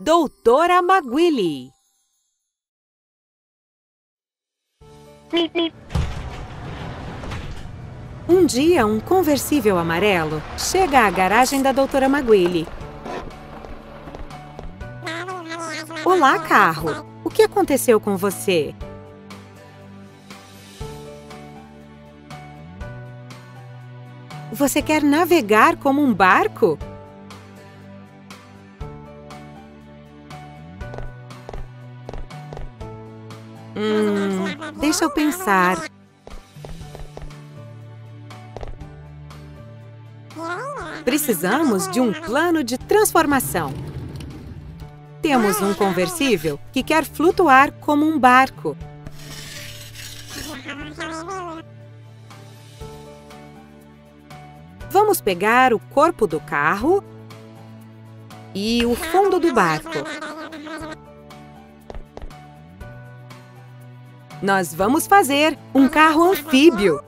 Doutora Maguili. Um dia, um conversível amarelo chega à garagem da Doutora Maguili. Olá, carro! O que aconteceu com você? Você quer navegar como um barco? Hum, deixa eu pensar. Precisamos de um plano de transformação. Temos um conversível que quer flutuar como um barco. Vamos pegar o corpo do carro e o fundo do barco. Nós vamos fazer um carro anfíbio.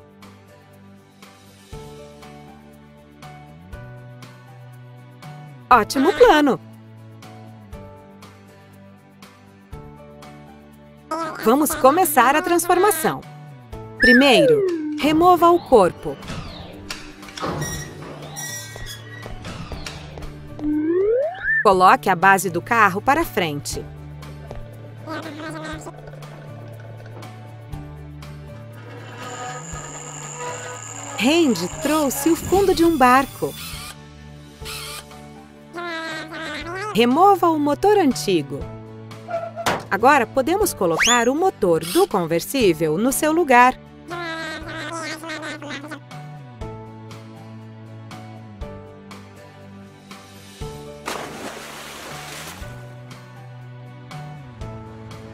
Ótimo plano! Vamos começar a transformação. Primeiro, remova o corpo. Coloque a base do carro para frente. Randy trouxe o fundo de um barco. Remova o motor antigo. Agora podemos colocar o motor do conversível no seu lugar.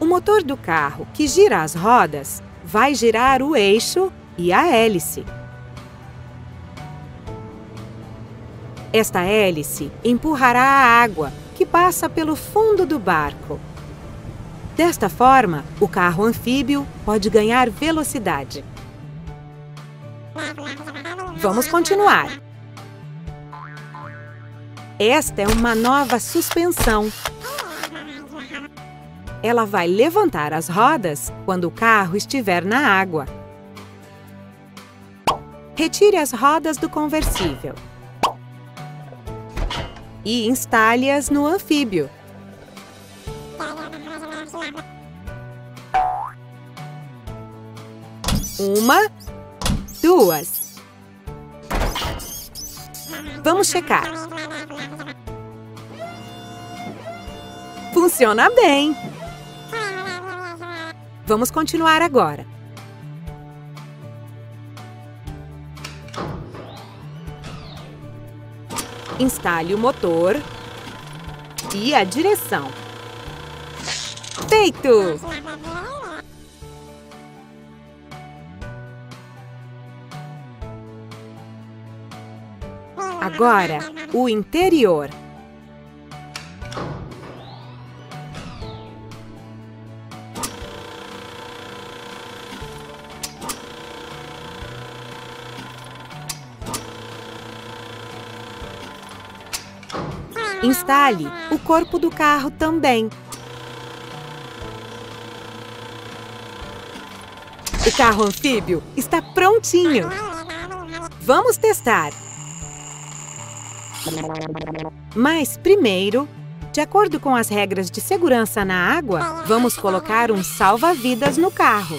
O motor do carro, que gira as rodas, vai girar o eixo e a hélice. Esta hélice empurrará a água que passa pelo fundo do barco. Desta forma, o carro anfíbio pode ganhar velocidade. Vamos continuar. Esta é uma nova suspensão. Ela vai levantar as rodas quando o carro estiver na água. Retire as rodas do conversível e instale-as no anfíbio. Uma, duas. Vamos checar. Funciona bem! Vamos continuar agora. Instale o motor e a direção. Feito! Agora, o interior. Instale o corpo do carro também. O carro anfíbio está prontinho. Vamos testar. Mas primeiro, de acordo com as regras de segurança na água, vamos colocar um salva-vidas no carro.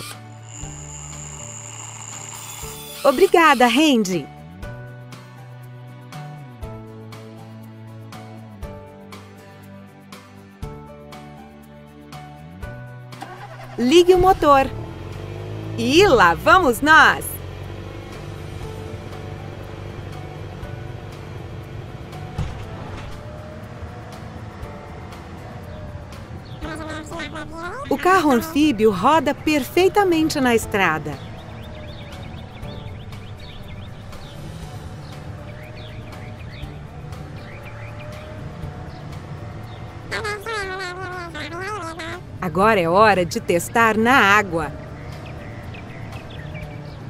Obrigada, Randy! Ligue o motor. E lá vamos nós! O carro anfíbio roda perfeitamente na estrada. Agora é hora de testar na água.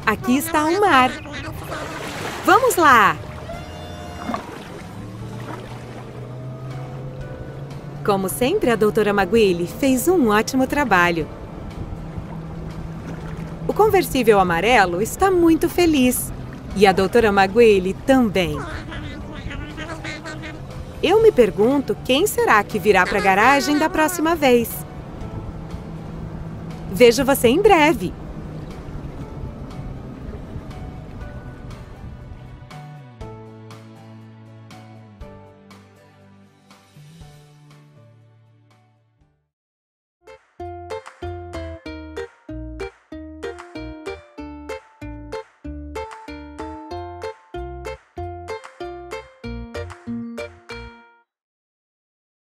Aqui está o mar. Vamos lá! Como sempre, a doutora Maguile fez um ótimo trabalho. O conversível amarelo está muito feliz. E a doutora Maguile também. Eu me pergunto quem será que virá para a garagem da próxima vez. Vejo você em breve!